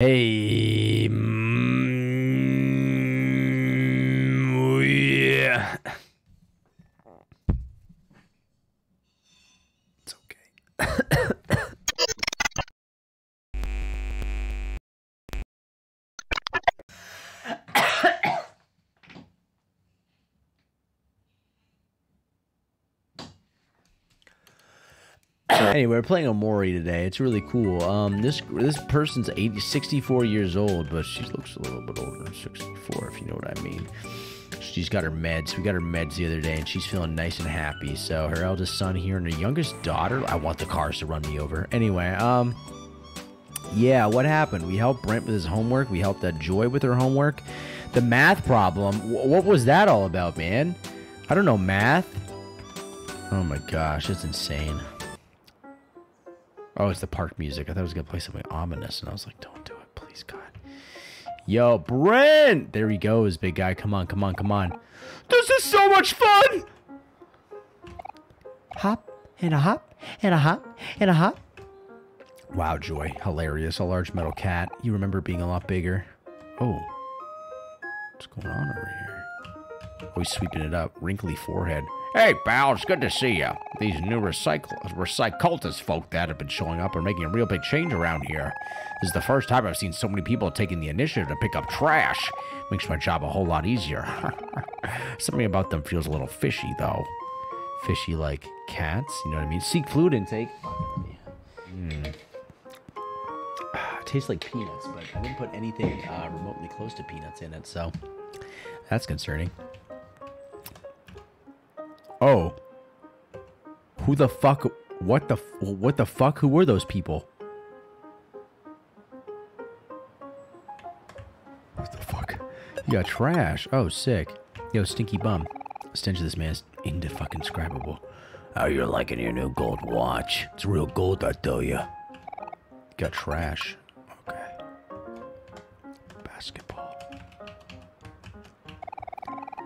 Hey. Anyway, we're playing Omori today. It's really cool. Um, this this person's 80, 64 years old, but she looks a little bit older than 64, if you know what I mean. She's got her meds. We got her meds the other day, and she's feeling nice and happy. So her eldest son here and her youngest daughter. I want the cars to run me over. Anyway, um, yeah, what happened? We helped Brent with his homework. We helped that Joy with her homework. The math problem. wh- What was that all about, man? I don't know math. Oh my gosh, it's insane. Oh, it's the park music. I thought it was gonna play something ominous, and I was like, "Don't do it, please, God." Yo, Brent! There he goes, big guy. Come on, come on, come on. This is so much fun! Hop and a hop and a hop and a hop. Wow, Joy, hilarious. A large metal cat. You remember being a lot bigger. Oh, what's going on over here? Oh, he's sweeping it up. Wrinkly forehead. Hey, pal, it's good to see you. These new recycle recycultist folk that have been showing up are making a real big change around here. This is the first time I've seen so many people taking the initiative to pick up trash. Makes my job a whole lot easier. Something about them feels a little fishy, though. Fishy like cats, you know what I mean? Seek fluid intake. Mm. Tastes like peanuts, but I wouldn't put anything uh, remotely close to peanuts in it, so that's concerning. Who the fuck? What the? What the fuck? Who were those people? What the fuck? You got trash. Oh, sick. Yo, stinky bum. Stench of this man is indescribable. How you liking your new gold watch? It's real gold, I tell ya. Got trash. Okay. Basketball.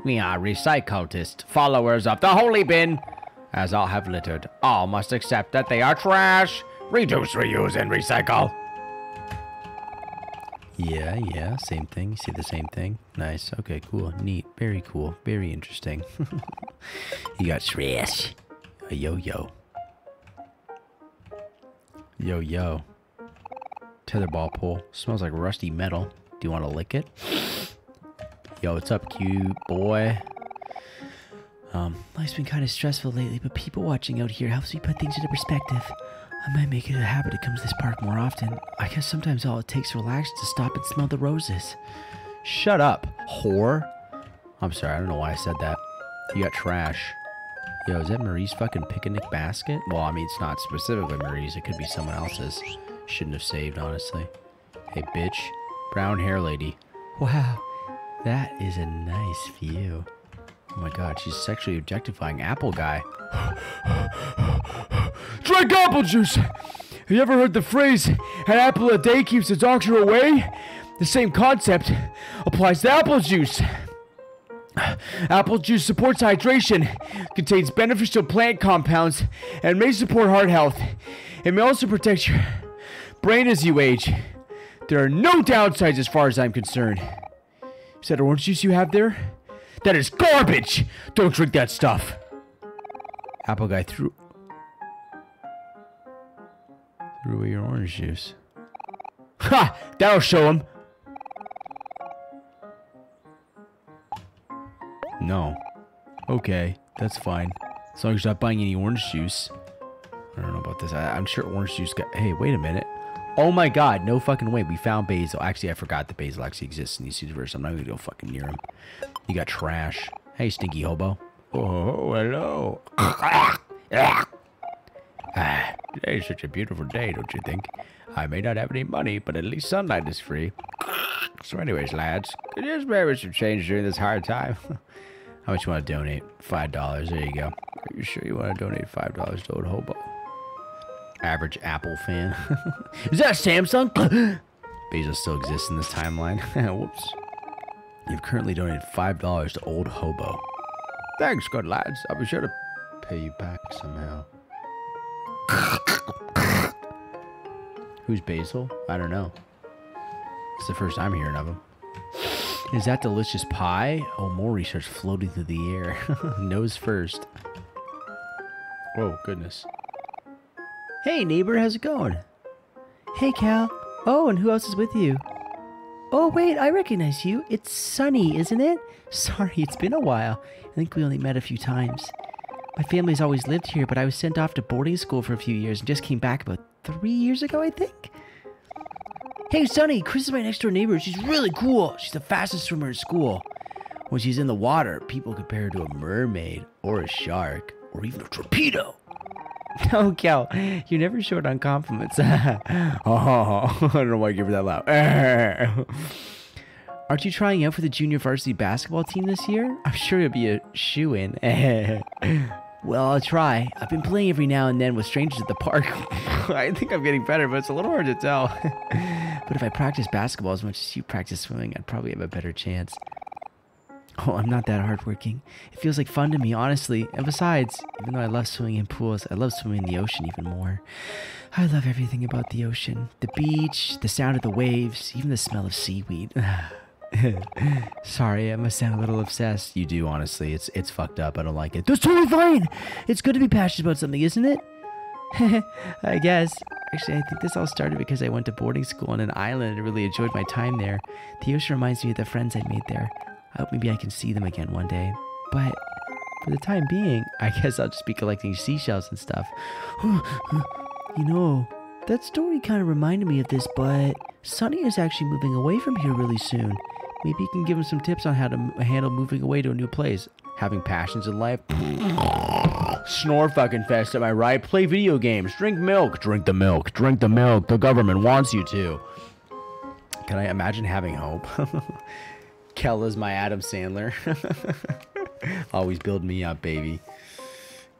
We are recycultists, followers of the holy bin. As all have littered, all must accept that they are trash. Reduce, reuse, and recycle. Yeah, yeah, same thing. You see the same thing? Nice. Okay, cool. Neat. Very cool. Very interesting. you got trash. A yo-yo. Yo-yo. Tetherball pole. Smells like rusty metal. Do you want to lick it? Yo, what's up, cute boy? Um, life's been kind of stressful lately, but people watching out here helps me put things into perspective. I might make it a habit to come to this park more often. I guess sometimes all it takes to relax is to stop and smell the roses. Shut up, whore. I'm sorry, I don't know why I said that. You got trash. Yo, is that Mari's fucking picnic basket? Well, I mean, it's not specifically Mari's. It could be someone else's. Shouldn't have saved, honestly. Hey, bitch. Brown hair lady. Wow, that is a nice view. Oh my god, she's sexually objectifying Apple Guy. Drink apple juice! Have you ever heard the phrase, an apple a day keeps the doctor away? The same concept applies to apple juice. Apple juice supports hydration, contains beneficial plant compounds, and may support heart health. It may also protect your brain as you age. There are no downsides as far as I'm concerned. Is that orange juice you have there? That is garbage! Don't drink that stuff! Apple guy threw. Threw away your orange juice. Ha! That'll show him! No. Okay, that's fine. As long as you're not buying any orange juice. I don't know about this. I, I'm sure orange juice got. Hey, wait a minute. Oh my god, no fucking way. We found basil. Actually, I forgot that basil actually exists in this universe. I'm not gonna go fucking near him. You got trash. Hey, stinky hobo. Oh, hello. ah, today's such a beautiful day, don't you think? I may not have any money, but at least sunlight is free. So anyways, lads, could you spare me some change during this hard time? How much you want to donate? Five dollars. There you go. Are you sure you want to donate five dollars to old hobo? Average Apple fan. Is that Samsung? Basil still exists in this timeline. Whoops. You've currently donated five dollars to old hobo. Thanks, good lads. I'll be sure to pay you back somehow. Who's Basil? I don't know. It's the first time hearing of him. Is that delicious pie? Oh, more research floating through the air. Nose first. Oh, goodness. Hey, neighbor, how's it going? Hey, Kel. Oh, and who else is with you? Oh, wait, I recognize you. It's Sunny, isn't it? Sorry, it's been a while. I think we only met a few times. My family's always lived here, but I was sent off to boarding school for a few years and just came back about three years ago, I think. Hey, Sunny, Chris is my next door neighbor. She's really cool. She's the fastest swimmer in school. When she's in the water, people compare her to a mermaid or a shark or even a torpedo. No, Kel, you're never short on compliments. oh, I don't know why I give her that loud. Aren't you trying out for the junior varsity basketball team this year? I'm sure you'll be a shoe in. well, I'll try. I've been playing every now and then with strangers at the park. I think I'm getting better, but it's a little hard to tell. but if I practice basketball as much as you practice swimming, I'd probably have a better chance. Oh, I'm not that hardworking. It feels like fun to me, honestly. And besides, even though I love swimming in pools, I love swimming in the ocean even more. I love everything about the ocean the beach, the sound of the waves, even the smell of seaweed. Sorry, I must sound a little obsessed. You do, honestly. It's it's fucked up. I don't like it. That's totally fine. It's good to be passionate about something, isn't it? I guess. Actually, I think this all started because I went to boarding school on an island and really enjoyed my time there. The ocean reminds me of the friends I made there. I hope maybe I can see them again one day. But for the time being, I guess I'll just be collecting seashells and stuff. you know, that story kind of reminded me of this, but Sunny is actually moving away from here really soon. Maybe you can give him some tips on how to handle moving away to a new place. Having passions in life. Snore fucking fest, am I right? Play video games. Drink milk. Drink the milk. Drink the milk. The government wants you to. Can I imagine having hope? Kella's my Adam Sandler. Always build me up, baby.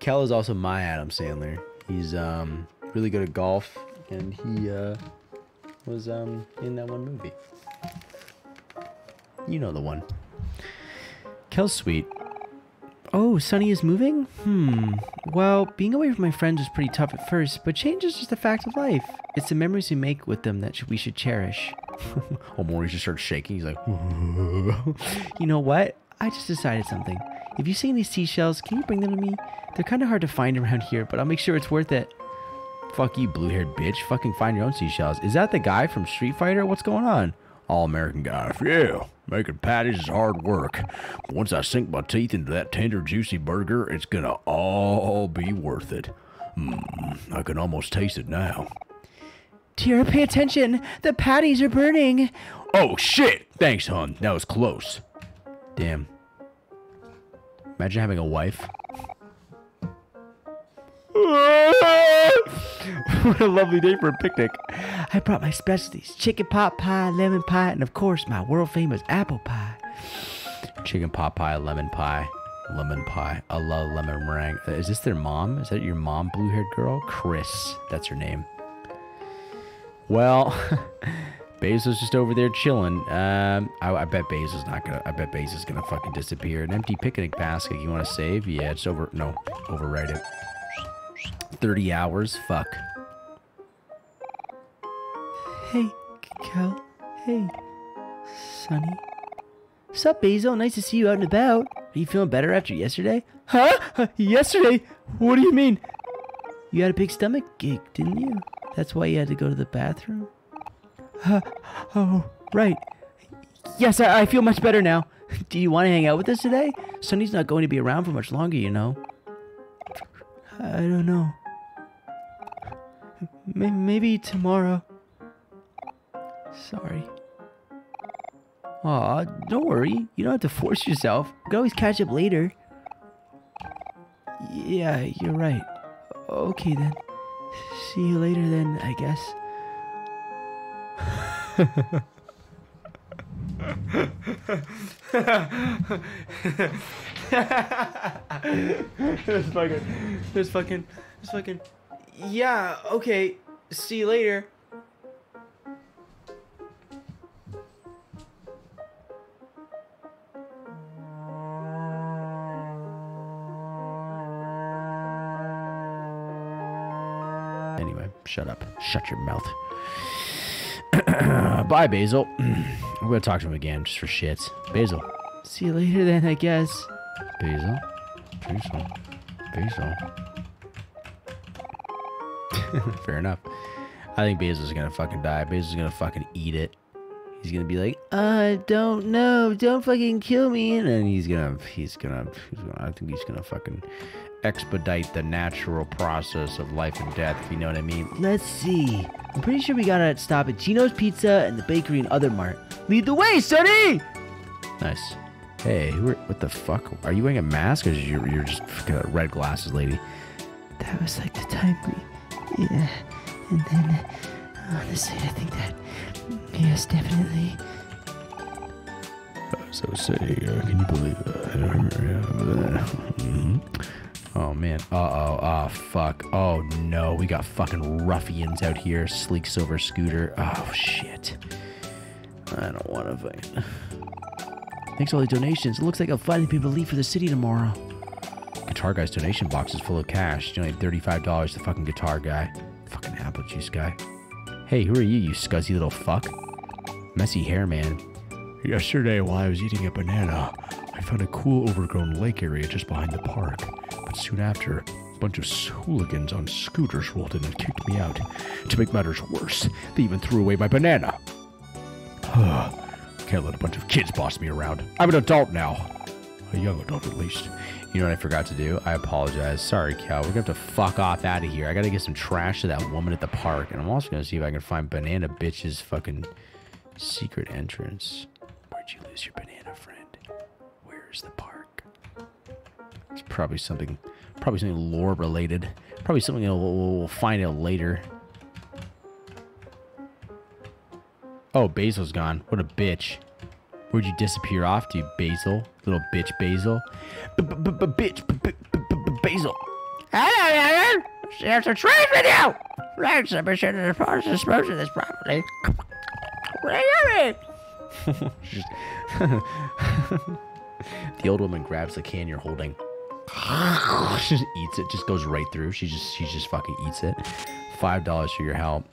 Kel is also my Adam Sandler. He's um, really good at golf, and he uh, was um, in that one movie. You know the one. Kel's sweet. Oh, Sunny is moving? Hmm. Well, being away from my friends was pretty tough at first, but change is just a fact of life. It's the memories we make with them that we should cherish. oh, Maurice just starts shaking. He's like, you know what? I just decided something. If you see any seashells, can you bring them to me? They're kind of hard to find around here, but I'll make sure it's worth it. Fuck you, blue-haired bitch. Fucking find your own seashells. Is that the guy from Street Fighter? What's going on? All-American guy. Yeah, making patties is hard work. But once I sink my teeth into that tender, juicy burger, it's gonna all be worth it. Mmm, I can almost taste it now. Tira, pay attention. The patties are burning. Oh, shit. Thanks, hon. That was close. Damn. Imagine having a wife. what a lovely day for a picnic. I brought my specialties chicken pot pie, lemon pie, and of course, my world famous apple pie. Chicken pot pie, lemon pie, lemon pie. I love lemon meringue. Uh, is this their mom? Is that your mom, blue haired girl? Chris. That's her name. Well, Basil's just over there chilling. Um, I, I bet Basil's not gonna. I bet is gonna fucking disappear. An empty picnic basket. You want to save? Yeah, it's over. No, overwrite it. 30 hours? Fuck. Hey, Kel. Hey, Sunny. Sup, Basil? Nice to see you out and about. Are you feeling better after yesterday? Huh? Yesterday? What do you mean? You had a big stomach ache, didn't you? That's why you had to go to the bathroom? Uh, oh, right. Yes, I, I feel much better now. Do you want to hang out with us today? Sunny's not going to be around for much longer, you know. I don't know. Maybe tomorrow. Sorry. Aw, don't worry. You don't have to force yourself. You can always catch up later. Yeah, you're right. Okay then. See you later then, I guess. this fucking, this fucking, this fucking. Yeah, okay. See you later. Anyway, shut up. Shut your mouth. Bye, Basil. I'm gonna talk to him again just for shits. Basil. See you later then, I guess. Basil. Basil. Basil. Fair enough. I think Basil's gonna fucking die. Basil's gonna fucking eat it. He's gonna be like, I don't know, don't fucking kill me, and then he's gonna, he's gonna, he's gonna I think he's gonna fucking expedite the natural process of life and death, if you know what I mean. Let's see. I'm pretty sure we gotta stop at Gino's Pizza and the bakery and other mart. Lead the way, Sunny! Nice. Hey, who are, what the fuck? Are you wearing a mask or you're, you're just red glasses, lady? That was like the time we, yeah. And then uh, on the side, I think that, yes, definitely. So say, uh, can you believe that? Mhm. Oh man. Uh oh. Oh fuck. Oh no. We got fucking ruffians out here. Sleek silver scooter. Oh shit. I don't want to fucking. Thanks for all the donations. It looks like I'll finally be leave for the city tomorrow. Guitar guy's donation box is full of cash. You Donated thirty-five dollars to fucking guitar guy. Fucking apple juice guy. Hey, who are you, you scuzzy little fuck? Messy hair man. Yesterday, while I was eating a banana, I found a cool overgrown lake area just behind the park. But soon after, a bunch of hooligans on scooters rolled in and kicked me out. To make matters worse, they even threw away my banana. Can't let a bunch of kids boss me around. I'm an adult now. A young adult, at least. You know what I forgot to do? I apologize. Sorry, Kel. We're gonna have to fuck off out of here. I gotta get some trash to that woman at the park, and I'm also gonna see if I can find Banana Bitch's fucking secret entrance. Where'd you lose your banana friend? Where's the park? It's probably something, probably something lore related. Probably something we'll we'll find out later. Oh, Basil's gone. What a bitch. Where'd you disappear off to, Basil? Little bitch, Basil. B-b-b-bitch, b-b-b-b- Basil. Hello, There's a trade with you! Right, submission to the parts disposing of this property. Where are you? The old woman grabs the can you're holding. she just eats it. Just goes right through. She just she just fucking eats it. Five dollars for your help.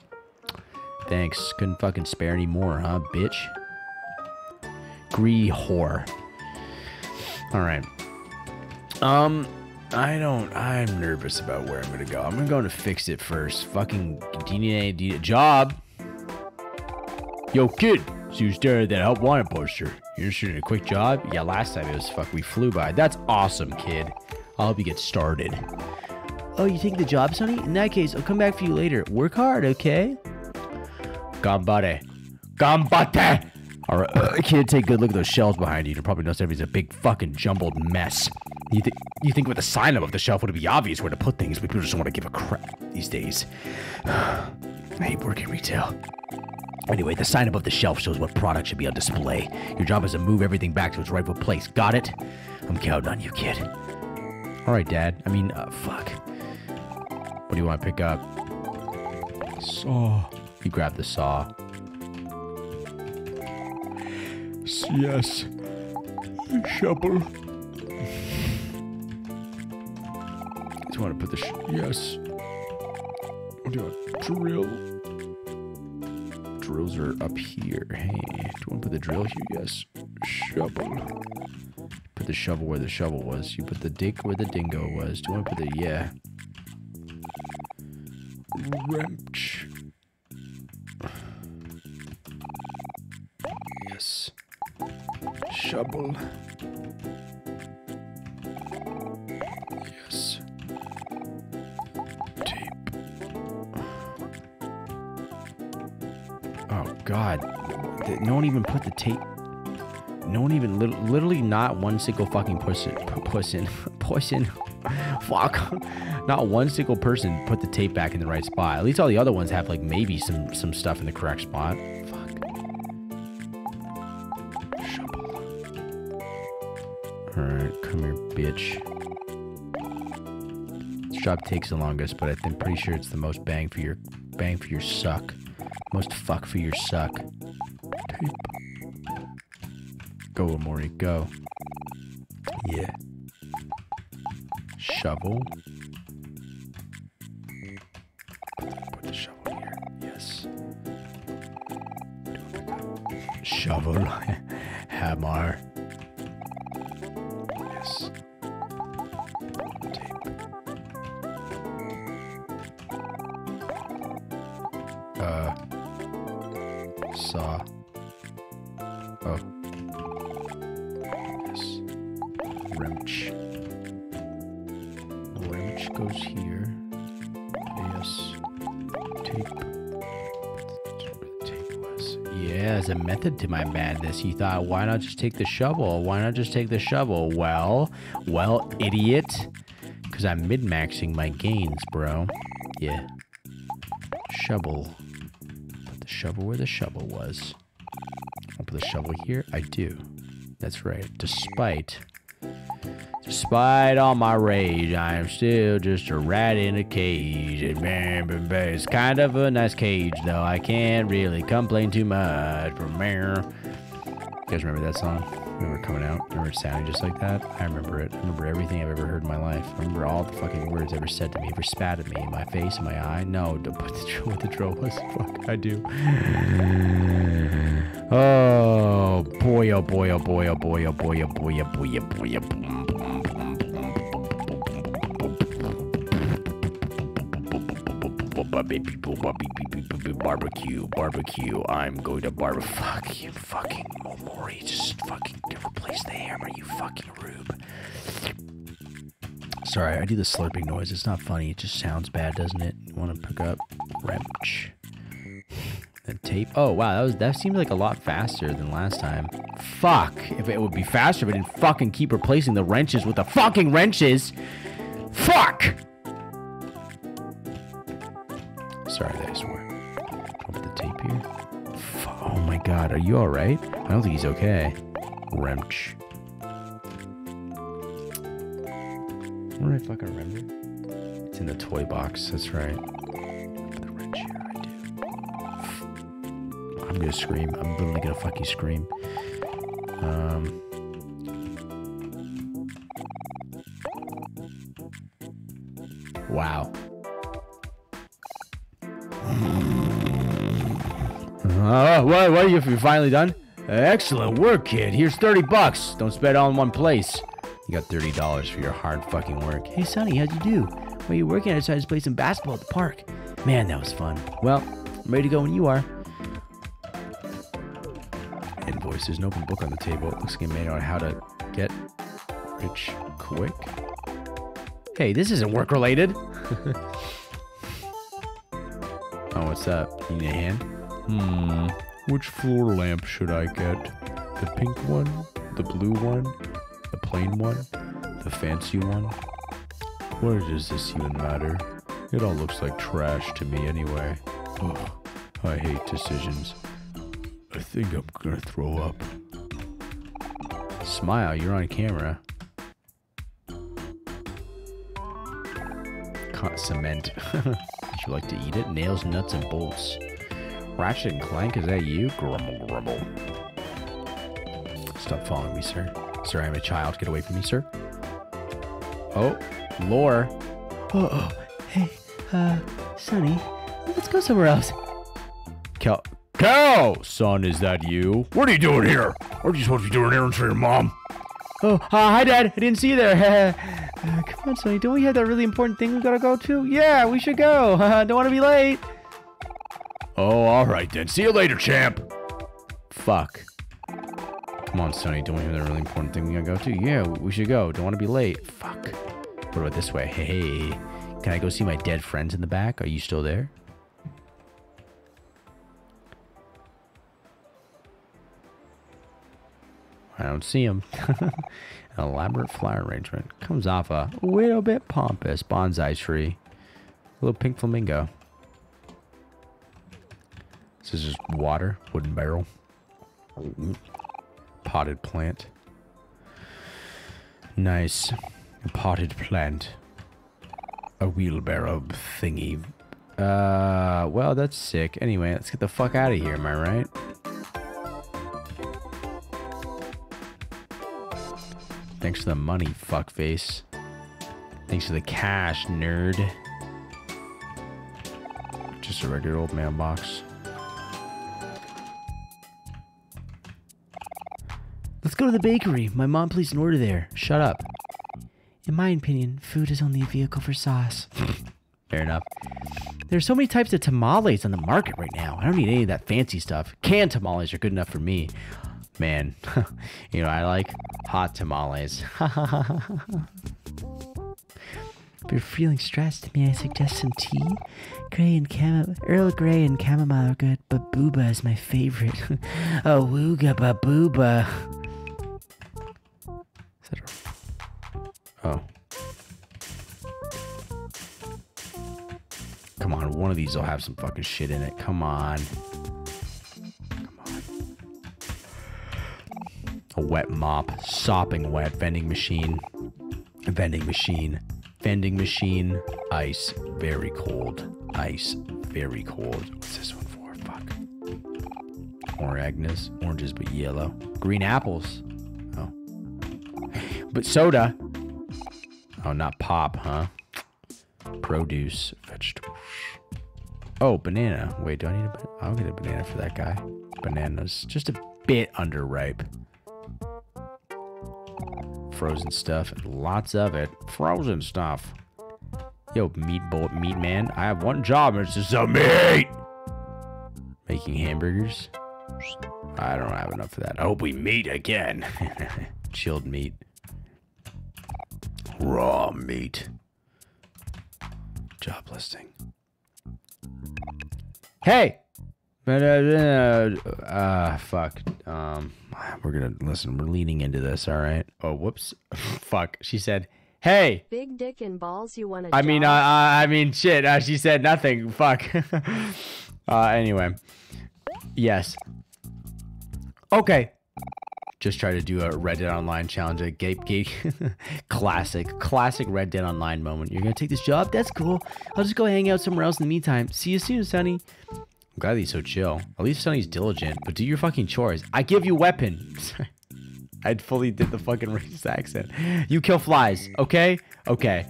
Thanks. Couldn't fucking spare any more, huh, bitch? Gree whore. All right. Um, I don't. I'm nervous about where I'm gonna go. I'm gonna go to fix it first. Fucking need any job? Yo, kid. So you staring at that help wanted poster. You're interested in a quick job? Yeah, last time it was fuck. We flew by. That's awesome, kid. I'll help you get started. Oh, you take the job, Sunny? In that case, I'll come back for you later. Work hard, okay? Gambate. Gambate! Alright, uh, kid, take a good look at those shelves behind you. You'll probably notice everything's a big fucking jumbled mess. You, th- you think with a sign above the shelf would it be obvious where to put things, but people just want to give a crap these days. I hate working retail. Anyway, the sign above the shelf shows what product should be on display. Your job is to move everything back to its rightful place. Got it? I'm counting on you, kid. All right, Dad. I mean, uh, fuck. What do you want to pick up? Saw. You grab the saw. Yes. Shovel. Do you want to put the sh- yes? Do you want? Drill. Drills are up here. Hey, do you want to put the drill here? Yes. Shovel. Put the shovel where the shovel was. You put the dick where the dingo was. Do you want to put the yeah? Wrench. Yes. Shovel. Yes. Tape. Oh God! No one even put the tape. No one even literally not one single fucking person person person fuck not one single person put the tape back in the right spot at least all the other ones have like maybe some some stuff in the correct spot fuck all right come here bitch this job takes the longest but i'm pretty sure it's the most bang for your bang for your suck most fuck for your suck tape Go, Omori, go. Yeah. Shovel. Put the shovel here. Yes. shovel, hammer. To my madness. You thought, why not just take the shovel? Why not just take the shovel? Well, well, idiot. Because I'm mid-maxing my gains, bro. Yeah. Shovel. Put the shovel where the shovel was. I'll put the shovel here. I do. That's right. Despite Despite all my rage, I am still just a rat in a cage. It's kind of a nice cage, though. I can't really complain too much. You guys remember that song? Remember coming out? Remember it sounding just like that? I remember it. I remember everything I've ever heard in my life. I remember all the fucking words ever said to me, ever spat at me, in my face, in my eye. No, don't put the what the drill was. Fuck, I do. Oh boy, oh boy, oh boy, oh boy, oh boy, oh boy, oh boy, oh boy, oh boom, Barbecue, barbecue. I'm going to bar. Fuck you, fucking Momori. Just fucking replace the hammer, you fucking rube. Sorry, I do the slurping noise. It's not funny. It just sounds bad, doesn't it? You want to pick up wrench. The tape. Oh wow, that was that seemed like a lot faster than last time. Fuck! If it would be faster if I didn't fucking keep replacing the wrenches with the fucking wrenches. Fuck! Sorry, I. Put the tape here. Fu- oh my god, are you all right? I don't think he's okay. Wrench. What did I fucking remember? It's in the toy box. That's right. Put the wrench here. I do. I'm gonna scream. I'm literally gonna fucking scream. Um. Wow. Uh, what, what are you, you finally done? Excellent work, kid. Here's 30 bucks. Don't spend it all in one place. You got $30 for your hard fucking work. Hey, Sunny, how'd you do? Where you working? I decided to play some basketball at the park. Man, that was fun. Well, I'm ready to go when you are. Invoice. There's an open book on the table. Looks like it made on how to get rich quick. Hey, this isn't work related. oh, what's up? You need a hand? Hmm. Which floor lamp should I get? The pink one? The blue one? The plain one? The fancy one? What does this even matter? It all looks like trash to me anyway. Ugh, I hate decisions. I think I'm gonna throw up. Smile, you're on camera. Con- cement. Would you like to eat it? Nails, nuts, and bolts. Ratchet and Clank, is that you? Grumble, grumble. Stop following me, sir. Sir, I'm a child. Get away from me, sir. Oh, lore. Oh, oh, hey, uh, Sunny, let's go somewhere else. Kel, Kel, son, is that you? What are you doing here? What are you supposed to be doing errands for your mom? Oh, uh, hi, Dad. I didn't see you there. uh, come on, Sunny. Don't we have that really important thing we gotta go to? Yeah, we should go. don't want to be late. Oh, all right then. See you later, champ. Fuck. Come on, Sunny. Don't we have that really important thing we gotta go to? Yeah, we should go. Don't want to be late. Fuck. What about this way? Hey, can I go see my dead friends in the back? Are you still there? I don't see him. An elaborate flower arrangement. Comes off a little bit pompous bonsai tree. A little pink flamingo. This is water, wooden barrel. Potted plant. Nice. A potted plant. A wheelbarrow thingy. Uh, well, that's sick. Anyway, let's get the fuck out of here, am I right? Thanks for the money, fuckface. Thanks for the cash, nerd. Just a regular old mailbox. Let's go to the bakery. My mom placed an order there. Shut up. In my opinion, food is only a vehicle for sauce. Fair enough. There's so many types of tamales on the market right now. I don't need any of that fancy stuff. Canned tamales are good enough for me. Man, you know, I like hot tamales. If you're feeling stressed, may I suggest some tea? Gray and chamomile, Earl Grey and chamomile are good, but booba is my favorite. oh, wooga ba booba. That a... Oh. Come on, one of these will have some fucking shit in it. Come on. Come on. A wet mop, sopping wet vending machine. Vending machine. Vending machine. Ice, very cold. Ice, very cold. What's this one for? Fuck. More Agnes. Oranges, but yellow. Green apples. But soda. Oh, not pop, huh? Produce. Vegetables. Oh, banana. Wait, do I need a banana? I'll get a banana for that guy. Bananas. Just a bit underripe. Frozen stuff. Lots of it. Frozen stuff. Yo, meat bullet meat man. I have one job and it's just a meat. Making hamburgers. I don't have enough for that. I hope we meet again. Chilled meat. Raw meat. Job listing. Hey! But, uh, uh, fuck. Um, we're gonna listen. We're leaning into this. All right. Oh, whoops. fuck. She said, "Hey." Big dick and balls. You want to? I mean, uh, uh, I mean, shit. Uh, she said nothing. Fuck. uh, anyway. Yes. Okay. Just try to do a Red Dead Online challenge. A gate gate. classic, classic Red Dead Online moment. You're gonna take this job? That's cool. I'll just go hang out somewhere else in the meantime. See you soon, Sunny. I'm glad he's so chill. At least Sunny's diligent, but do your fucking chores. I give you weapon. I fully did the fucking racist accent. You kill flies, okay? Okay.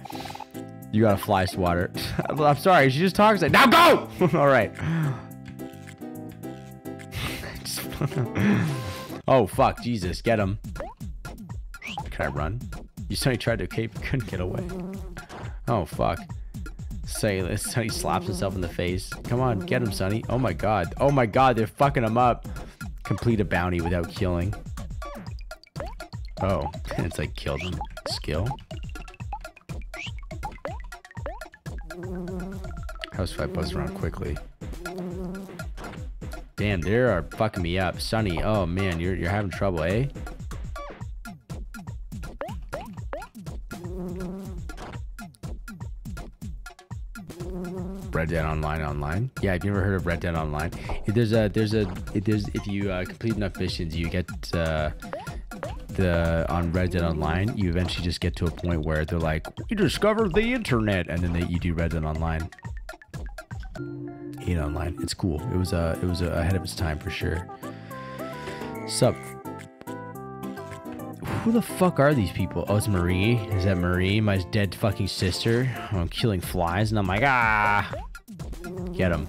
You got a fly swatter. I'm sorry, she just talks like, now go! All right. Oh, fuck, Jesus, get him. Can I run? You said he tried to cape, couldn't get away. Oh, fuck. Say this. Sunny slaps himself in the face. Come on, get him, Sunny. Oh my god. Oh my god, they're fucking him up. Complete a bounty without killing. Oh, it's like killed him. Skill. House fight buzz around quickly. Damn, they are fucking me up. Sunny, oh man, you're you're having trouble, eh? Red Dead Online online. Yeah, have you ever heard of Red Dead Online? If there's a there's a if there's if you uh, complete enough missions, you get uh, the on Red Dead Online. You eventually just get to a point where they're like, "We discovered the internet," and then they, you do Red Dead Online. Hate online. It's cool. It was uh it was uh, ahead of its time for sure. Sup? Who the fuck are these people? Oh, it's Mari. Is that Mari, my dead fucking sister? I'm killing flies, and I'm like, ah, get him.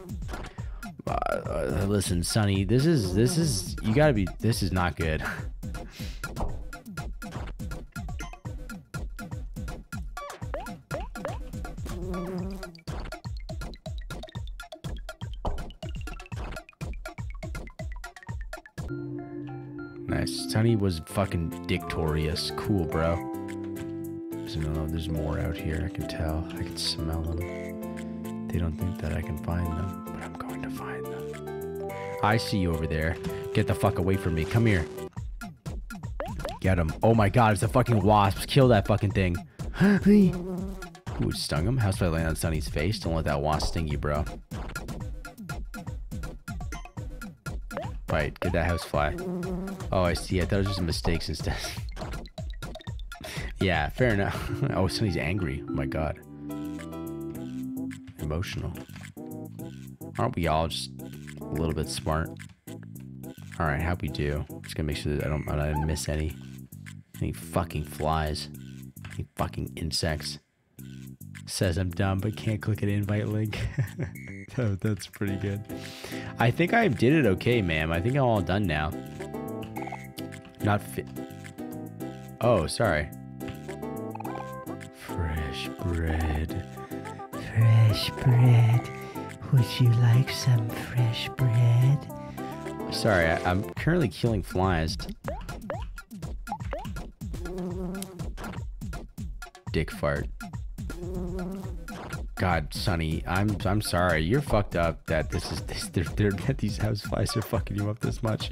Uh, uh, listen, Sunny, this is this is you gotta be. This is not good. Nice. Sunny was fucking dictorious. Cool, bro. There's, there's more out here. I can tell. I can smell them. They don't think that I can find them, but I'm going to find them. I see you over there. Get the fuck away from me. Come here. Get him. Oh my god, it's a fucking wasp. Kill that fucking thing. Ooh, stung him. How's I land on Sunny's face? Don't let that wasp sting you, bro. Right, get that housefly. Oh, I see. I thought it was just mistakes instead. yeah, fair enough. oh, Sunny's angry. Oh my god. Emotional. Aren't we all just a little bit smart? Alright, how we do? Just gonna make sure that I don't, I don't miss any any fucking flies. Any fucking insects. Says I'm dumb but can't click an invite link. oh, that's pretty good. I think I did it okay, ma'am. I think I'm all done now. Not fit. Oh, sorry. Fresh bread. Fresh bread. Would you like some fresh bread? Sorry, I, I'm currently killing flies. Dick fart. God, Sunny, I'm I'm sorry. You're fucked up that this is this they're, they're, that these house flies are fucking you up this much.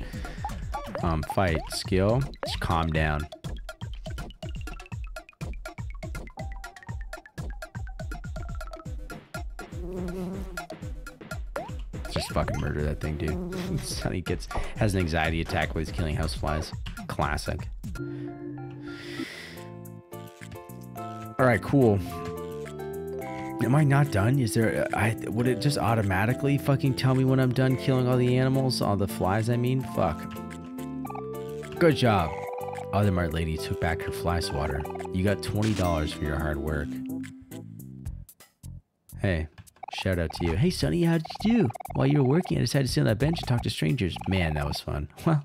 Um, fight skill. Just calm down. Just fucking murder that thing, dude. Sunny gets has an anxiety attack while he's killing house flies. Classic. All right, cool. Am I not done? Is there? I would it just automatically fucking tell me when I'm done killing all the animals, all the flies? I mean, fuck. Good job. Other Mart lady took back her fly swatter. You got twenty dollars for your hard work. Hey, shout out to you. Hey, Sunny, how did you do? While you were working, I decided to sit on that bench and talk to strangers. Man, that was fun. Well,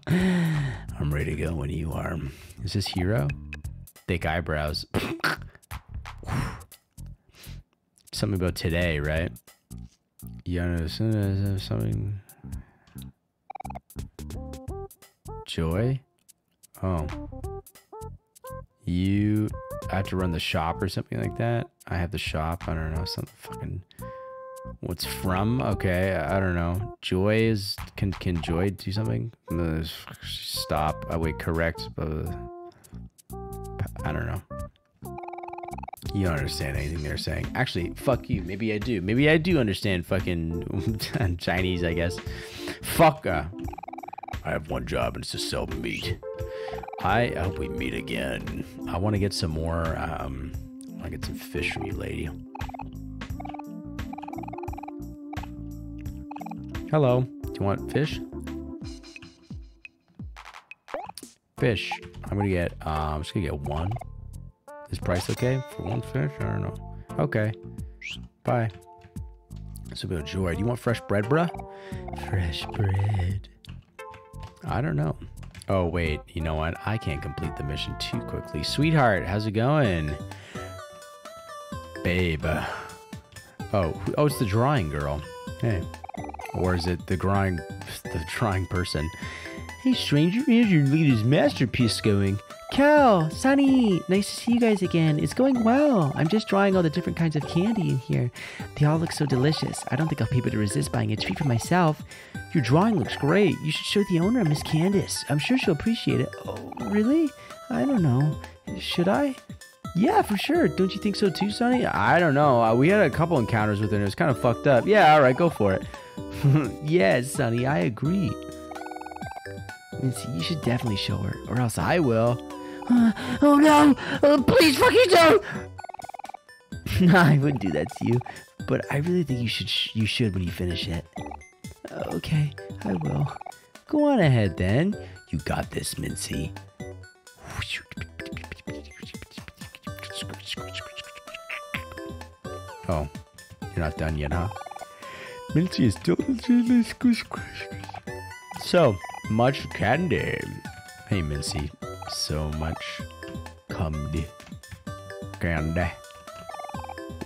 I'm ready to go when you are. Is this hero? Thick eyebrows. Something about today, right? Yeah, no, something. Joy? Oh. You I have to run the shop or something like that? I have the shop. I don't know. Something fucking. What's from? Okay, I don't know. Joy is. Can can Joy do something? Stop. Oh, wait, correct. Uh, I don't know. You don't understand anything they're saying. Actually, fuck you. Maybe I do. Maybe I do understand fucking Chinese, I guess. Fuck. Uh, I have one job and it's to sell meat. I hope we meet again. I want to get some more. Um, I want to get some fish from you, lady. Hello. Do you want fish? Fish. I'm gonna get. Uh, I'm just gonna get one. Is price okay for one fish? I don't know. Okay. Bye. This will be a joy. Do you want fresh bread, bruh? Fresh bread. I don't know. Oh, wait. You know what? I can't complete the mission too quickly. Sweetheart, how's it going? Babe. Oh, oh, it's the drawing girl. Hey. Or is it the drawing, the drawing person? Hey, stranger, here's your latest masterpiece going. Kel, Sunny, nice to see you guys again. It's going well. I'm just drawing all the different kinds of candy in here. They all look so delicious. I don't think I'll be able to resist buying a treat for myself. Your drawing looks great. You should show the owner, Miss Candace. I'm sure she'll appreciate it. Oh, really? I don't know. Should I? Yeah, for sure. Don't you think so too, Sunny? I don't know. Uh, we had a couple encounters with her and it was kind of fucked up. Yeah, all right, go for it. yes, Sunny, I agree. Mincy, you should definitely show her, or else I will. Uh, oh no! Uh, please fucking don't! no, I wouldn't do that to you, but I really think you should. Sh- you should when you finish it. Okay, I will. Go on ahead then. You got this, Mincy. Oh, you're not done yet, huh? Mincy is still. So much candy. Hey, Mincy. So much candy. Candy.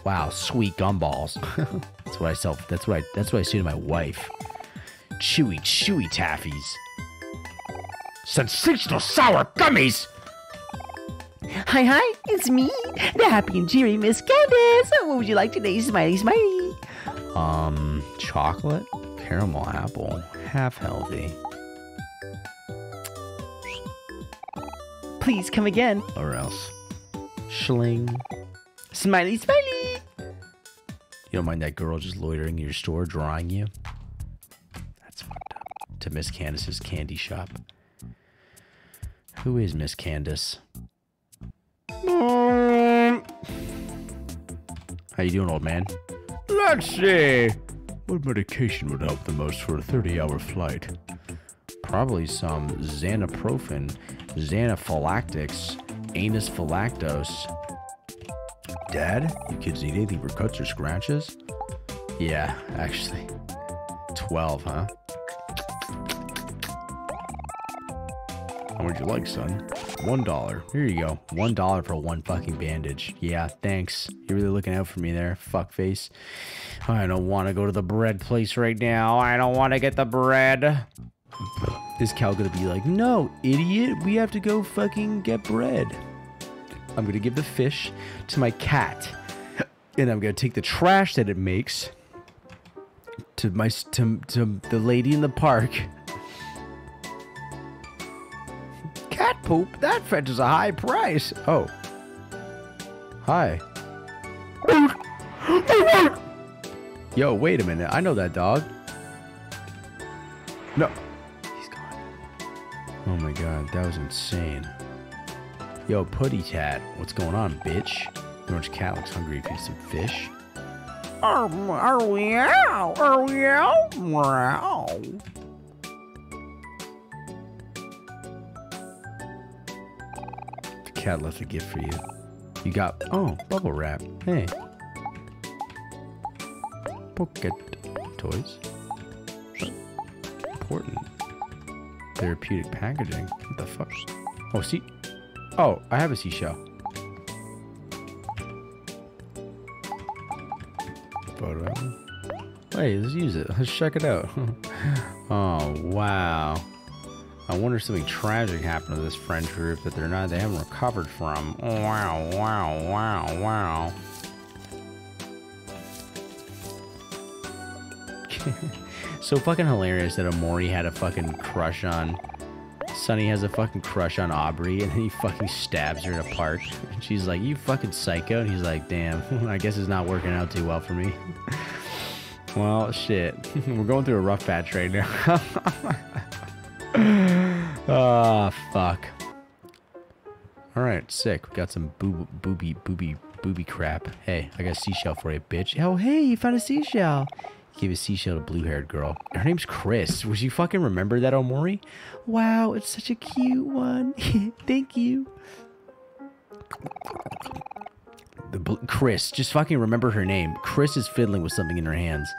Wow, sweet gumballs. that's what I sell. That's what I. That's what I say to my wife. Chewy, chewy taffies. Sensational sour gummies. Hi, hi, it's me, the happy and cheery Miss Candace. What would you like today, Smiley Smiley? Um, chocolate, caramel apple, half healthy. Please come again. Or else. Schling. Smiley Smiley. You don't mind that girl just loitering in your store drawing you? That's fucked up. To Miss Candace's candy shop. Who is Miss Candace? Mm. How you doing, old man? Let's see. What medication would help the most for a 30-hour flight? Probably some xanaprofen, xanaphylactics, anus phylactose. Dad, you kids need anything for cuts or scratches? Yeah, actually. 12, huh? How would you like, son? One dollar. Here you go. One dollar for one fucking bandage. Yeah, thanks. You're really looking out for me there, fuckface. I don't want to go to the bread place right now. I don't want to get the bread. This cow gonna be like, no, idiot. We have to go fucking get bread. I'm gonna give the fish to my cat, and I'm gonna take the trash that it makes to my to to the lady in the park. Poop? That fetches a high price. Oh. Hi. Yo, wait a minute. I know that dog. No. He's gone. Oh my god, that was insane. Yo, Putty Tat, what's going on, bitch? The orange cat looks hungry. Feed some fish. Um, are we out? Are we out? Wow. Cat left a gift for you. You got oh bubble wrap. Hey. Pocket toys. Important. Therapeutic packaging. What the fuck? Oh, see. Oh, I have a seashell. Photo. Hey, let's use it. Let's check it out. oh wow. I wonder if something tragic happened to this friend group that they're not they haven't recovered from. Oh, wow, wow, wow, wow. so fucking hilarious that Omori had a fucking crush on Sunny has a fucking crush on Aubrey and then he fucking stabs her in a park. And she's like, You fucking psycho. And he's like, Damn, I guess it's not working out too well for me. well, shit. We're going through a rough patch right now. Ah, fuck. Alright, sick. We got some boob booby booby booby crap. Hey, I got a seashell for you, bitch. Oh, hey, you found a seashell. Give a seashell to blue haired girl. Her name's Chris. Would you fucking remember that, Omori? Wow, it's such a cute one. Thank you. The Chris. Just fucking remember her name. Chris is fiddling with something in her hands.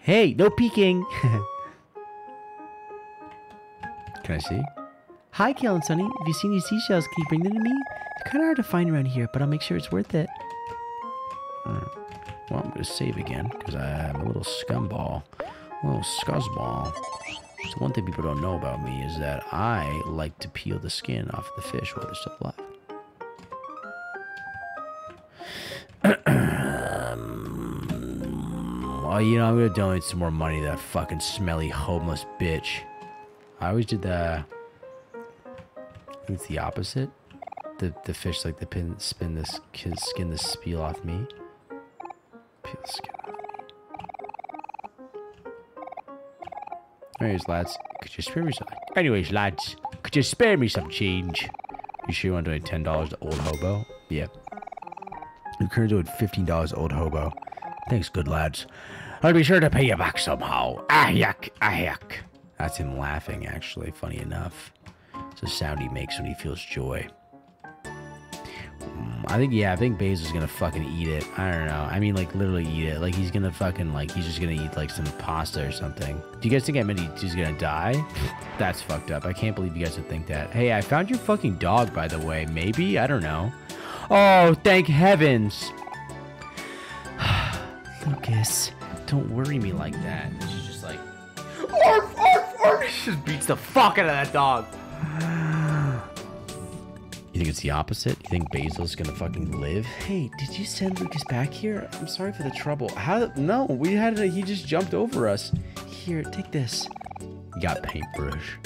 Hey, no peeking. Can I see? Hi, Kel and Sunny. Have you seen these seashells? Can you bring them to me? They're kind of hard to find around here, but I'll make sure it's worth it. Well, I'm gonna save again because I'm a little scumball, a little scuzzball. So one thing people don't know about me is that I like to peel the skin off the fish while they're still alive. well, you know, I'm gonna donate some more money to that fucking smelly homeless bitch. I always did the. It's the opposite. The the fish like the pin spin this skin the spiel off me. Peel the skin off me. Anyways, lads, could you spare me some? Anyways, lads, could you spare me some change? You sure you want to donate ten dollars to Old Hobo? Yeah. You currently doing fifteen dollars Old Hobo. Thanks, good lads. I'll be sure to pay you back somehow. Ah yuck, ah yuck. That's him laughing, actually. Funny enough, it's a sound he makes when he feels joy. Mm, I think yeah, I think Basil's gonna fucking eat it. I don't know. I mean, like literally eat it. Like he's gonna fucking like he's just gonna eat like some pasta or something. Do you guys think I meant he's gonna die? That's fucked up. I can't believe you guys would think that. Hey, I found your fucking dog, by the way. Maybe I don't know. Oh, thank heavens. Lucas. Don't worry me like that. Just beats the fuck out of that dog. You think it's the opposite? You think Basil's gonna fucking live? Hey, did you send Lucas back here? I'm sorry for the trouble. How? No, we had he just jumped over us. Here, take this. You got paintbrush.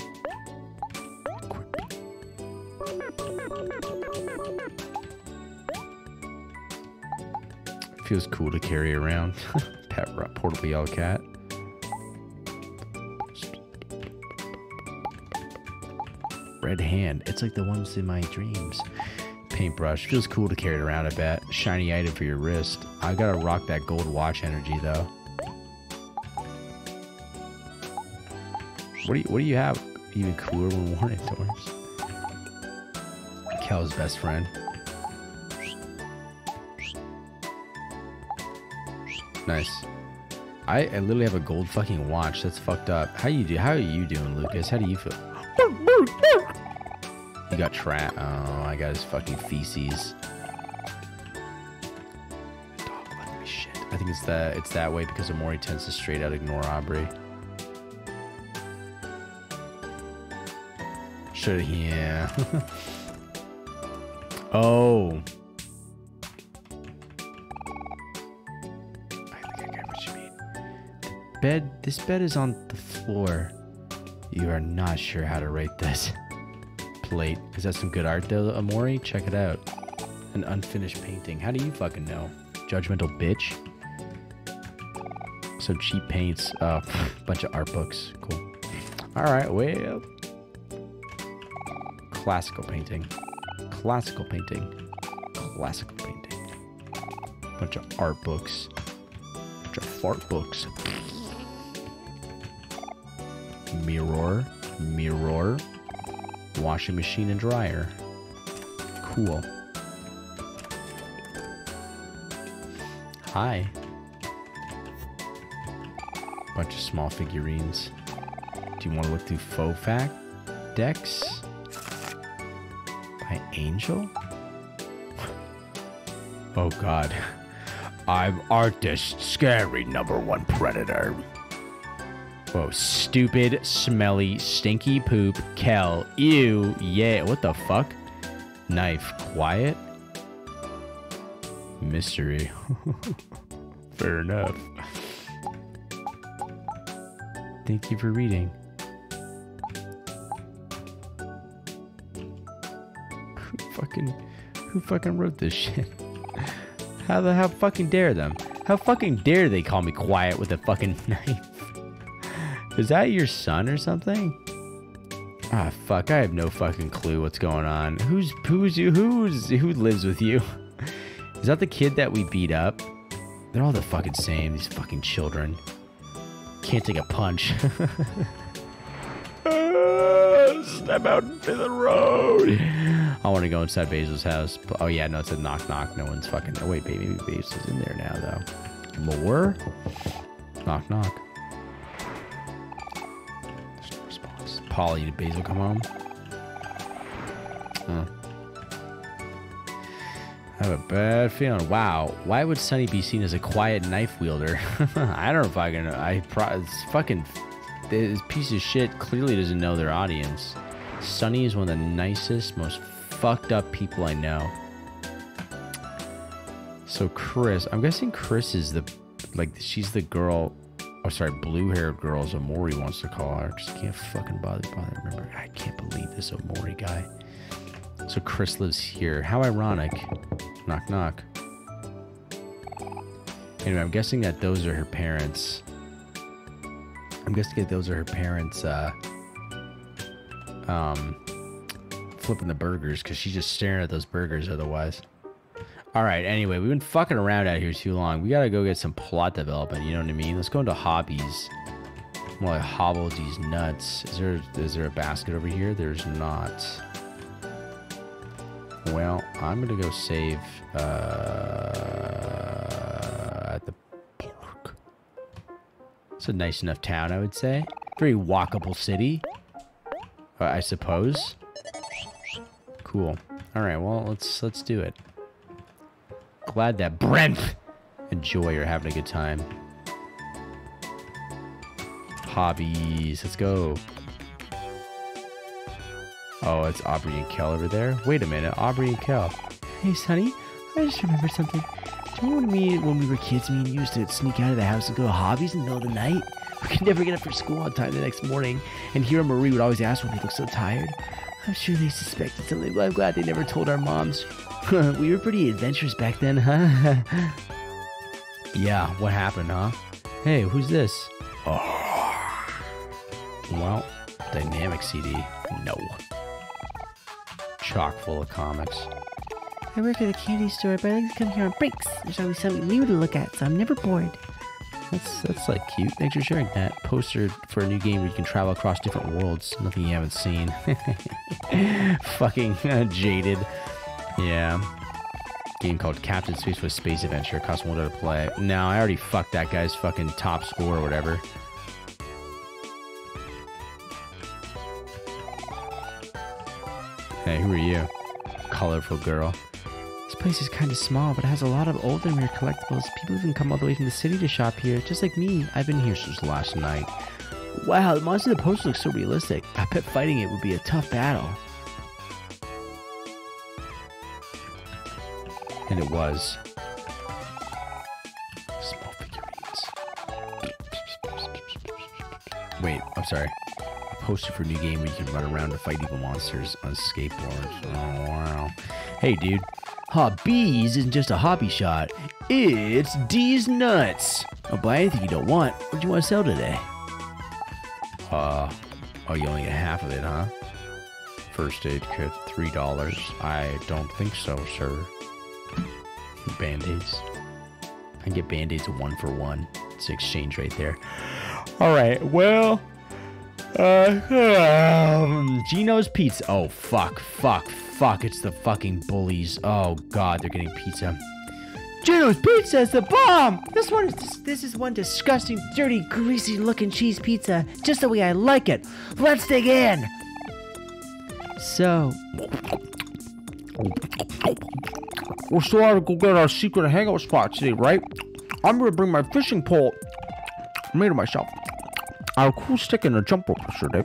Feels cool to carry around. Pet portable yellow cat. Red hand. It's like the ones in my dreams. Paintbrush. Feels cool to carry it around, I bet. Shiny item for your wrist. I gotta rock that gold watch energy, though. What do you What do you have? Even cooler when worn indoors. Kel's best friend. Nice. I, I literally have a gold fucking watch. That's fucked up. How you do? How are you doing, Lucas? How do you feel? Got trapped. Oh, I got his fucking feces. I think it's that it's that way because Omori tends to straight out ignore Aubrey. Should yeah. oh. I think I get what you mean. The bed. This bed is on the floor. You are not sure how to rate this plate. Is that some good art though, Omori? Check it out. An unfinished painting. How do you fucking know? Judgmental bitch. So cheap paints. Uh, bunch of art books. Cool. All right. Well. Classical painting. Classical painting. Classical painting. Bunch of art books. Bunch of fart books. Mirror. Mirror washing machine and dryer. Cool. Hi. Bunch of small figurines. Do you want to look through faux fact decks? By Angel? oh god. I'm artist, scary number one predator. Whoa, stupid, smelly, stinky poop, Kel, ew, yeah, what the fuck? Knife, quiet? Mystery. Fair enough. Thank you for reading. Who fucking, who fucking wrote this shit? How the how fucking dare them? How fucking dare they call me quiet with a fucking knife? Is that your son or something? Ah, fuck! I have no fucking clue what's going on. Who's who's you? Who's who lives with you? Is that the kid that we beat up? They're all the fucking same. These fucking children can't take a punch. Step out into the road. I want to go inside Basil's house. Oh yeah, no, it's a knock knock. No one's fucking. Oh wait, baby, Basil's in there now though. More. Knock knock. Polly, did Basil come home? Huh. I have a bad feeling. Wow, why would Sunny be seen as a quiet knife wielder? I don't know if I can. I pro- it's fucking. This piece of shit clearly doesn't know their audience. Sunny is one of the nicest, most fucked up people I know. So Chris, I'm guessing Chris is the, like, she's the girl. Oh, sorry, blue-haired girl is Omori wants to call her. I Just can't fucking bother bother remember. I can't believe this Omori guy. So Chris lives here. How ironic. Knock knock. Anyway, I'm guessing that those are her parents. I'm guessing that those are her parents. Uh, um, flipping the burgers because she's just staring at those burgers otherwise. All right. Anyway, we've been fucking around out here too long. We gotta go get some plot development. You know what I mean? Let's go into hobbies. More like hobble these nuts. Is there is there a basket over here? There's not. Well, I'm gonna go save uh, at the park. It's a nice enough town, I would say. Very walkable city, I suppose. Cool. All right, well let's let's do it. Glad that Brent and Joy are having a good time. Hobbies. Let's go. Oh, it's Aubrey and Kel over there. Wait a minute, Aubrey and Kel. Hey, Sunny, I just remembered something. Do you remember when we, when we were kids, me and you used to sneak out of the house and go to hobbies in the middle of the night? We could never get up for school on time the next morning, and here Mari would always ask when they looked so tired. I'm sure they suspected something, I'm glad they never told our moms. we were pretty adventurous back then, huh? Yeah, what happened, huh? Hey, who's this? Oh. Well, dynamic CD. No. Chock full of comics. I work at a candy store, but I like to come here on breaks. There's always something new to look at, so I'm never bored. That's that's like cute. Thanks for sharing that. Poster for a new game where you can travel across different worlds. Nothing you haven't seen. Fucking uh, jaded. Yeah. game called Captain Space with Space Adventure. Costs one dollar to play. No, I already fucked that guy's fucking top score or whatever. Hey, who are you? Colorful girl. This place is kind of small, but it has a lot of old and rare collectibles. People even come all the way from the city to shop here, just like me. I've been here since last night. Wow, the monster in the poster looks so realistic. I bet fighting it would be a tough battle. And it was. Small figurines. Wait, I'm sorry. A poster for a new game where you can run around to fight evil monsters on skateboards. Oh, wow. Hey, dude. Hobbies isn't just a hobby shot. It's D's Nuts. I'll buy anything you don't want. What do you want to sell today? Uh, oh, you only get half of it, huh? First aid kit, $3. I don't think so, sir. Band-aids. I can get band-aids one for one. It's an exchange right there. All right, well, uh, um, Gino's Pizza. Oh, fuck, fuck, fuck. It's the fucking bullies. Oh, God, they're getting pizza. Gino's Pizza is the bomb! This one is this is one disgusting, dirty, greasy looking cheese pizza, just the way I like it. Let's dig in. So, We're still out to go get our secret hangout spot today, right? I'm gonna bring my fishing pole. Made it myself. I have a cool stick and a jump rope yesterday.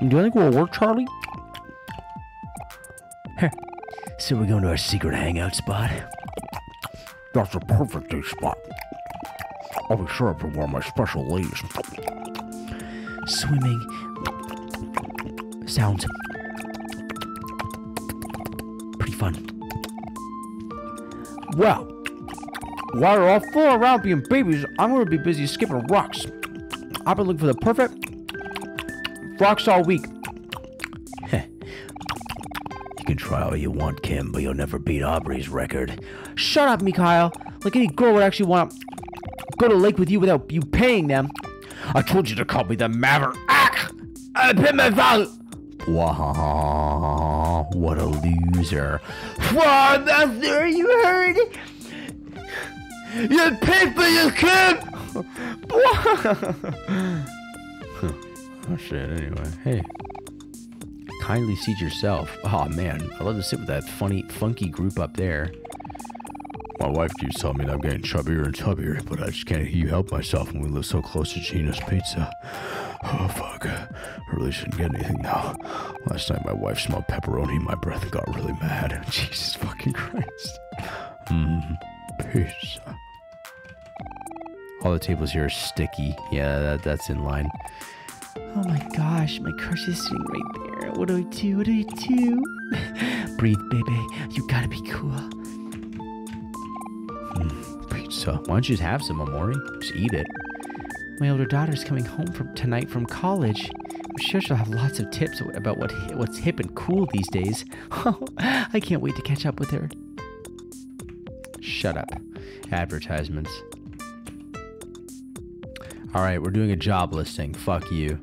Do you think it will work, Charlie? so we're going to our secret hangout spot. That's a perfect day spot. I'll be sure to wear my special lace. Swimming sounds pretty fun. Well, while you're all full around being babies, I'm gonna be busy skipping rocks. I've been looking for the perfect rocks all week. You all you want, Kim, but you'll never beat Aubrey's record. Shut up, Mikhael. Like any girl would actually want to go to lake with you without you paying them. I told you to call me the Maverick. Ah! I paid my. Wow, what a loser. Wow, you heard? You paid for your kid. Oh shit, anyway. Hey. Kindly seat yourself. Oh man, I love to sit with that funny, funky group up there. My wife keeps telling me that I'm getting chubbier and chubbier, but I just can't help myself when we live so close to Gino's Pizza. Oh fuck. I really shouldn't get anything now. Last night my wife smelled pepperoni in my breath and got really mad. Jesus fucking Christ. Mmm, pizza. All the tables here are sticky. Yeah, that, that's in line. Oh my gosh, my crush is sitting right there. What do I do? What do I do? Breathe, baby. You gotta be cool. Hmm. Pizza. Why don't you just have some, Omori? Just eat it. My older daughter's coming home from tonight from college. I'm sure she'll have lots of tips about what what's hip and cool these days. I can't wait to catch up with her. Shut up. Advertisements. All right, we're doing a job listing. Fuck you.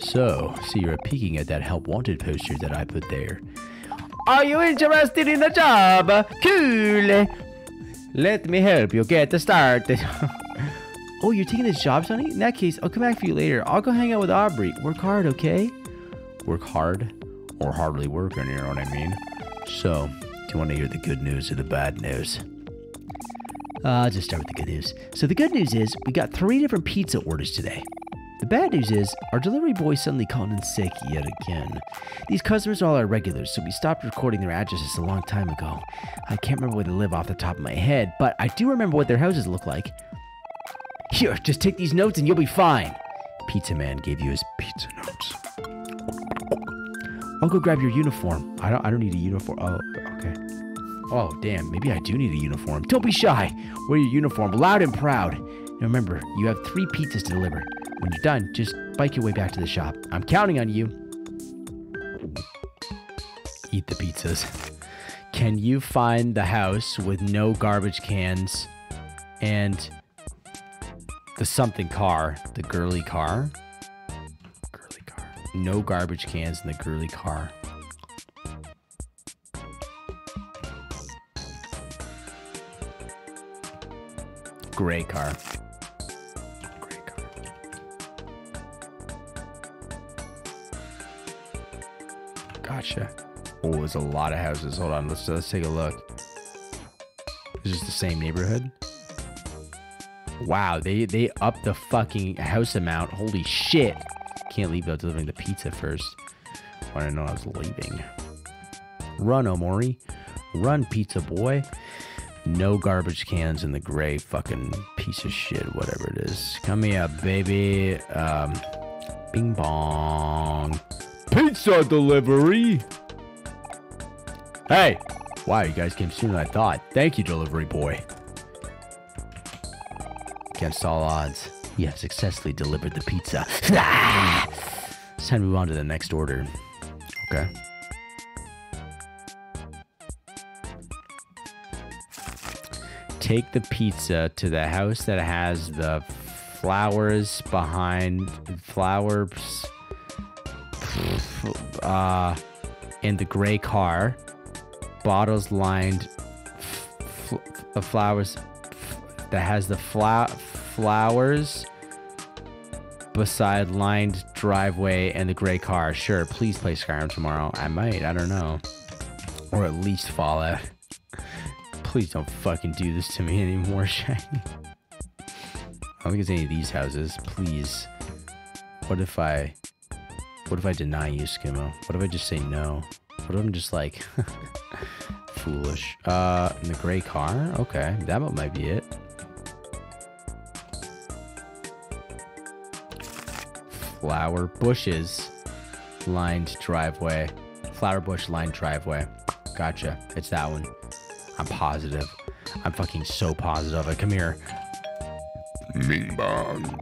So, see, you're peeking at that help wanted poster that I put there. Are you interested in a job? Cool. Let me help you get started. Oh, you're taking this job, Sunny? In that case, I'll come back for you later. I'll go hang out with Aubrey. Work hard, okay? Work hard or hardly working, you know what I mean? So, do you want to hear the good news or the bad news? Uh, I'll just start with the good news. So the good news is we got three different pizza orders today. The bad news is our delivery boy suddenly called in sick yet again. These customers are all our regulars, so we stopped recording their addresses a long time ago. I can't remember where they live off the top of my head, but I do remember what their houses look like. Here, just take these notes and you'll be fine. Pizza Man gave you his pizza notes. I'll go grab your uniform. I don't I don't need a uniform. Oh, okay. Oh, damn. Maybe I do need a uniform. Don't be shy. Wear your uniform loud and proud. Now remember, you have three pizzas to deliver. When you're done, just bike your way back to the shop. I'm counting on you. Eat the pizzas. Can you find the house with no garbage cans and the something car? The girly car? Girly car. No garbage cans in the girly car. Gray car. Gray car. Gotcha. Oh, there's a lot of houses. Hold on, let's let's take a look. Is this the same neighborhood? Wow, they they up the fucking house amount. Holy shit! Can't leave without delivering the pizza first. I didn't know I was leaving. Run, Omori. Run, pizza boy. No garbage cans in the gray fucking piece of shit, whatever it is. Come here, baby. Um, bing bong. Pizza delivery. Hey! Wow, you guys came sooner than I thought. Thank you, delivery boy. Against all odds, you have successfully delivered the pizza. to move on to the next order. Okay. Take the pizza to the house that has the flowers behind flowers uh in the gray car bottles lined f- f- flowers f- that has the fla- flowers beside lined driveway and the gray car. Sure, please play Skyrim tomorrow. I might, I don't know. Or at least Fallout. Please don't fucking do this to me anymore, Shaggy. I don't think it's any of these houses. Please. What if I... What if I deny you, Skimo? What if I just say no? What if I'm just like... foolish. Uh, in the gray car? Okay, that might be it. Flower bushes lined driveway. Flower bush lined driveway. Gotcha. It's that one. I'm positive. I'm fucking so positive. Come here. Bing bong.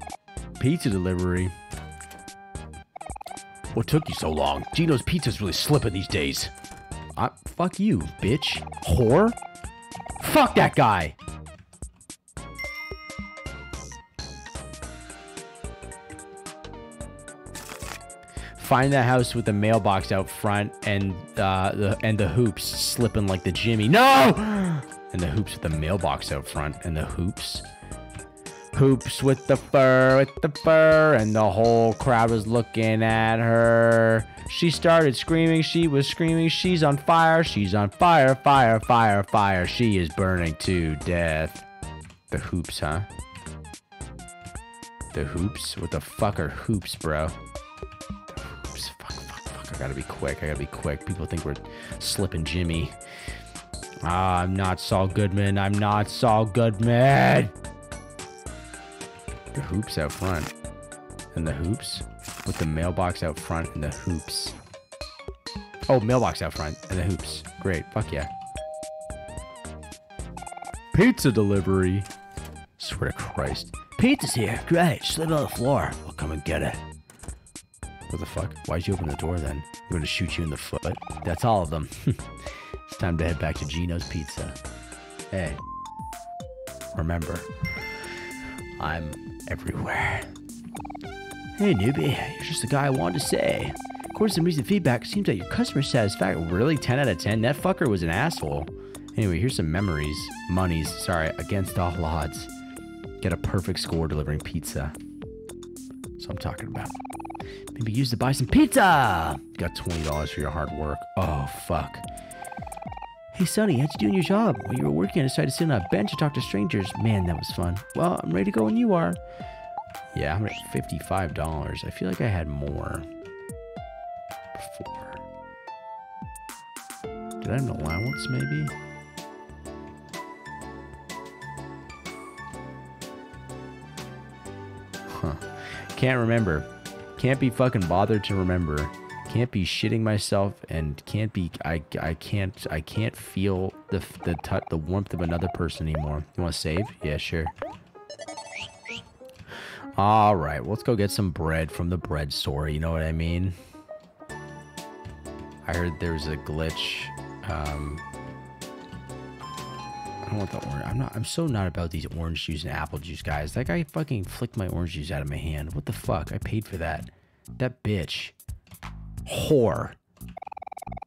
Pizza delivery. What took you so long? Gino's pizza's really slipping these days. Uh, fuck you, bitch. Whore. Fuck that guy. Find the house with the mailbox out front and uh, the and the hoops slipping like the Jimmy. No! And the hoops with the mailbox out front and the hoops. Hoops with the fur, with the fur, and the whole crowd was looking at her. She started screaming, she was screaming, she's on fire, she's on fire, fire, fire, fire, she is burning to death. The hoops, huh? The hoops? What the fuck are hoops, bro? Gotta be quick, I gotta be quick. People think we're slipping Jimmy. Ah, I'm not Saul Goodman, I'm not Saul Goodman! The hoops out front. And the hoops? With the mailbox out front and the hoops. Oh, mailbox out front and the hoops. Great. Fuck yeah. Pizza delivery. Swear to Christ. Pizza's here. Great. Slip on the floor. I'll come and get it. What the fuck? Why'd you open the door then? To shoot you in the foot. That's all of them. it's time to head back to Gino's Pizza. Hey. Remember, I'm everywhere. Hey, newbie, you're just the guy I wanted to say. According to some recent feedback, seems like your customer satisfaction really 10 out of 10. That fucker was an asshole. Anyway, here's some memories, monies, sorry, against all odds. Get a perfect score delivering pizza. So I'm talking about. Maybe use to buy some pizza. Got $20 for your hard work. Oh, fuck. Hey, Sunny, how'd you do in your job? While you were working, I decided to sit on a bench and talk to strangers. Man, that was fun. Well, I'm ready to go when you are. Yeah, I'm at $55. I feel like I had more before. Did I have an allowance, maybe? Huh. Can't remember. Can't be fucking bothered to remember. Can't be shitting myself and can't be I I can't I can't feel the the touch the warmth of another person anymore. You want to save? Yeah, sure. All right, well, let's go get some bread from the bread store. You know what I mean? I heard there's a glitch. Um, I don't want the orange. I'm not. I'm so not about these orange juice and apple juice, guys. That guy fucking flicked my orange juice out of my hand. What the fuck? I paid for that. That bitch. Whore.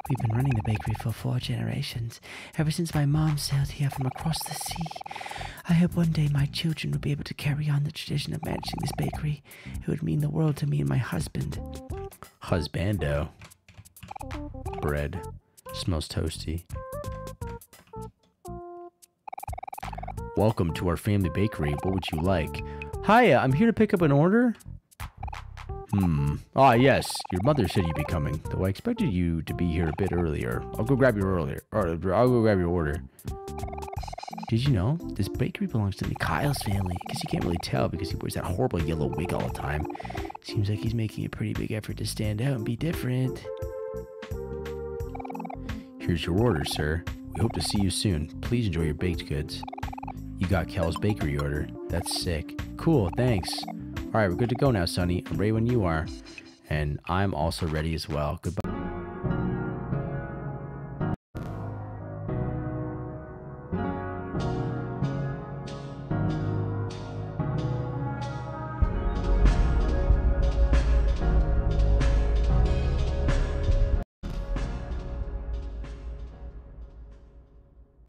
We've been running the bakery for four generations, ever since my mom sailed here from across the sea. I hope one day my children will be able to carry on the tradition of managing this bakery. It would mean the world to me and my husband. Husbando. Bread. Smells toasty. Welcome to our family bakery. What would you like? Hiya, I'm here to pick up an order. Hmm. Ah, yes. Your mother said you'd be coming, though I expected you to be here a bit earlier. I'll go grab your earlier. Or I'll go grab your order. Did you know this bakery belongs to Mikhael's family? Guess you can't really tell because he wears that horrible yellow wig all the time. Seems like he's making a pretty big effort to stand out and be different. Here's your order, sir. We hope to see you soon. Please enjoy your baked goods. You got Kel's bakery order. That's sick. Cool, thanks. All right, we're good to go now, Sunny. I'm ready when you are. And I'm also ready as well. Goodbye.